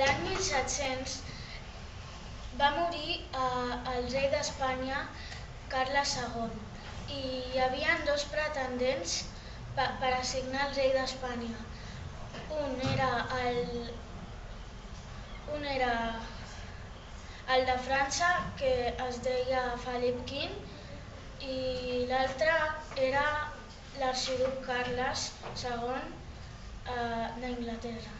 l'any 1700 va morir eh, el rei d'Espanya, Carles II, i hi havia dos pretendents per, per assignar el rei d'Espanya. Un era el, un era el de França, que es deia Felip V, i l'altre era l'arxiduc Carles II eh, d'Anglaterra.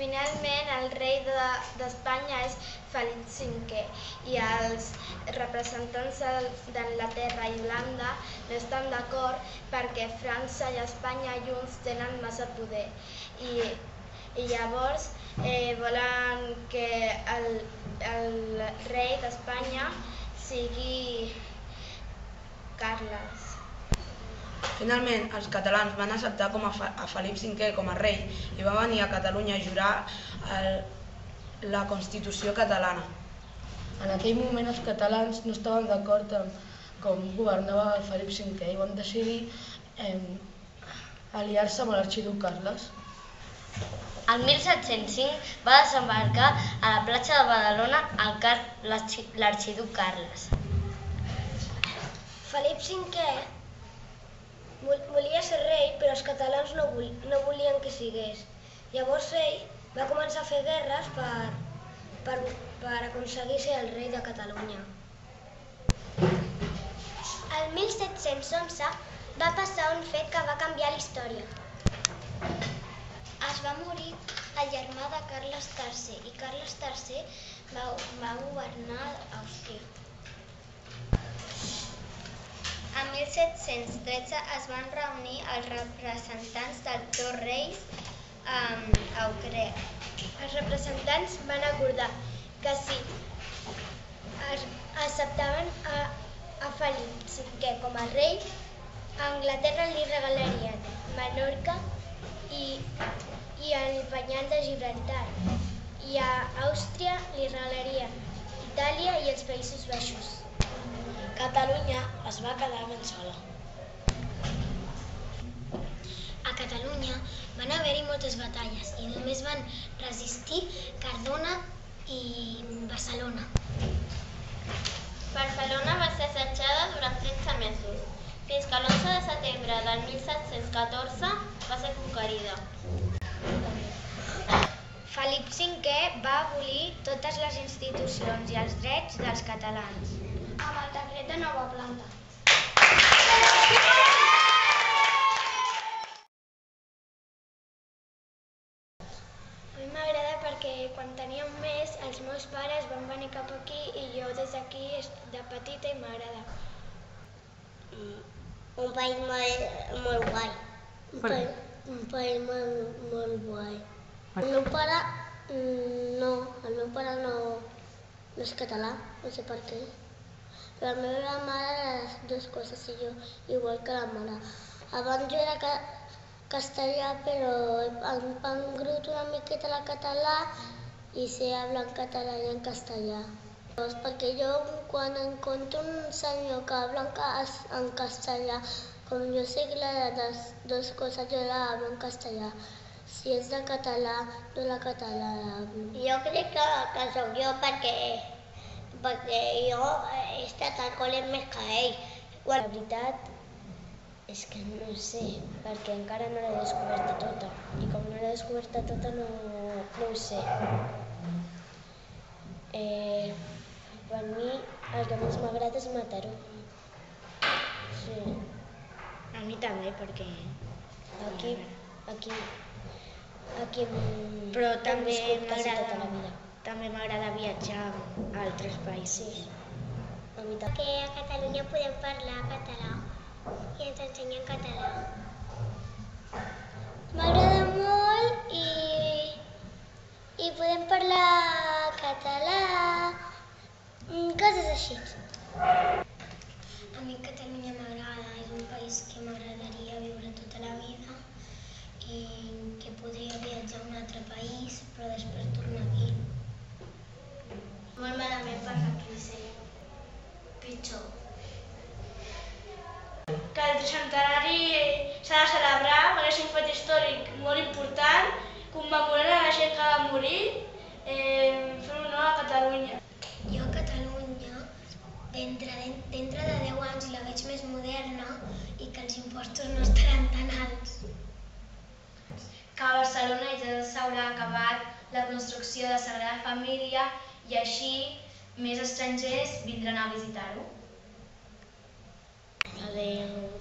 Finalment, el rei de- d'Espanya és Felip V i els representants de- d'Anglaterra i Holanda no estan d'acord perquè França i Espanya junts tenen massa poder i, i llavors eh, volen que el, el rei d'Espanya sigui Carles. Finalment, els catalans van acceptar com a, Fe- a Felip V com a rei i va venir a Catalunya a jurar el, la Constitució catalana. En aquell moment els catalans no estaven d'acord amb com governava el Felip V i van decidir eh, aliar-se amb l'arxiduc Carles. El 1705 va desembarcar a la platja de Badalona el car l'arxiduc Carles. Felip V volia ser rei, però els catalans no, vol, no volien que sigués. Llavors ell va començar a fer guerres per, per, per aconseguir ser el rei de Catalunya. El 1711 va passar un fet que va canviar la història. Es va morir el germà de Carles III i Carles III va, va governar Àustria. En 1713 es van reunir els representants dels dos reis um, a Ucrea. Els representants van acordar que si acceptaven a, a Felip V com a rei, a Anglaterra li regalarien Menorca i, i el penyal de Gibraltar i a Àustria li regalarien Itàlia i els Països Baixos. Catalunya es va quedar ben sola. A Catalunya van haver-hi moltes batalles i només van resistir Cardona i Barcelona. Barcelona va ser assetjada durant 13 mesos, fins que l'11 de setembre del 1714 va ser conquerida. Felip V va abolir totes les institucions i els drets dels catalans. Amb el decret de nova planta. A mi m'agrada perquè quan tenia un mes els meus pares van venir cap aquí i jo des d'aquí de petita i m'agrada. Un país molt, molt guai. Un, país, un país molt, molt guai. El meu pare, mm, no, el meu pare no, no és català, no sé per què. La meva mare les dues coses i jo, igual que la mare. Abans jo era ca castellà, però em han grut una miqueta la català i sé hablar en català i en castellà. Doncs perquè jo quan encontro un senyor que habla en, cas, en castellà, com jo sé que les dues coses jo la hablo en castellà. Si és de català, no la català la hablo. Jo crec que, que sóc jo perquè, perquè jo he estat al col·le més que ell. La veritat és que no sé, perquè encara no l'he descoberta tota. I com no l'he descoberta tota no, no ho sé. Eh, per mi el que més m'agrada és Mataró. Sí. A mi també, perquè... Aquí, aquí, aquí Però també m'agrada tota la vida. també m'agrada viatjar a altres països. A mi també. Que a Catalunya podem parlar català i ens ensenyen català. M'agrada molt i, i podem parlar català, coses així. A mi Catalunya m'agrada, és un país que m'agradaria viure tota la vida i que podria viatjar a un altre país, però després tornar aquí. Molt malament per la crisi. Pitjor. Tricentenari s'ha de celebrar perquè és un fet històric molt important commemorant la gent que va morir, eh, fent honor a Catalunya. Jo a Catalunya, dintre de 10 anys, la veig més moderna i que els impostos no estaran tan alts. Que a Barcelona ja s'haurà acabat la construcció de Sagrada Família i així més estrangers vindran a visitar-ho. Adéu.